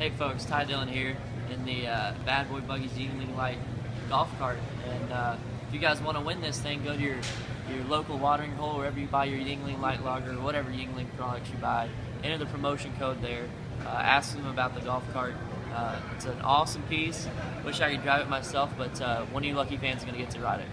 Hey folks, Ty Dillon here in the uh, Bad Boy Buggies Yuengling Light golf cart. And uh, if you guys want to win this thing, go to your, your local watering hole, wherever you buy your Yuengling Light Lager, whatever Yuengling products you buy. Enter the promotion code there. Uh, ask them about the golf cart. Uh, it's an awesome piece. Wish I could drive it myself, but uh, one of you lucky fans is going to get to ride it.